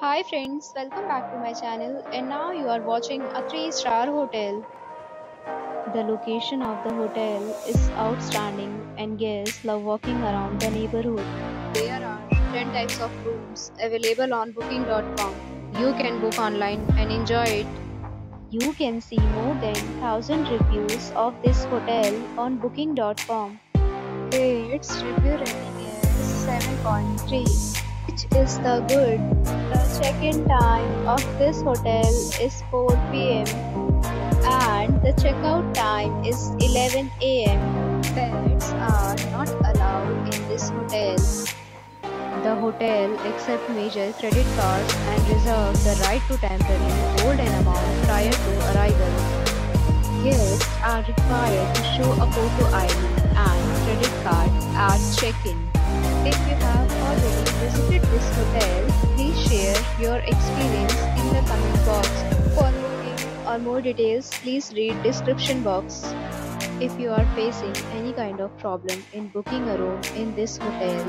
Hi friends, welcome back to my channel and now you are watching a 3-star hotel. The location of the hotel is outstanding and guests love walking around the neighborhood. There are 10 types of rooms available on booking.com. You can book online and enjoy it. You can see more than 1000 reviews of this hotel on booking.com. Its review rating is 7.3 which is the good. The check-in time of this hotel is 4 pm and the checkout time is 11 am. Pets are not allowed in this hotel. The hotel accepts major credit cards and reserves the right to temporarily hold an amount prior to arrival. Guests are required to show a photo ID and credit card at check-in. If you have already your experience in the comment box. For booking or more details, please read description box. If you are facing any kind of problem in booking a room in this hotel,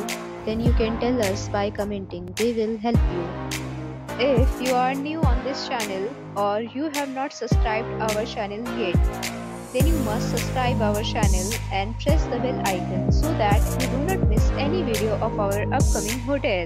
then you can tell us by commenting. We will help you. If you are new on this channel or you have not subscribed our channel yet, then you must subscribe our channel and press the bell icon so that you do not miss any video of our upcoming hotel.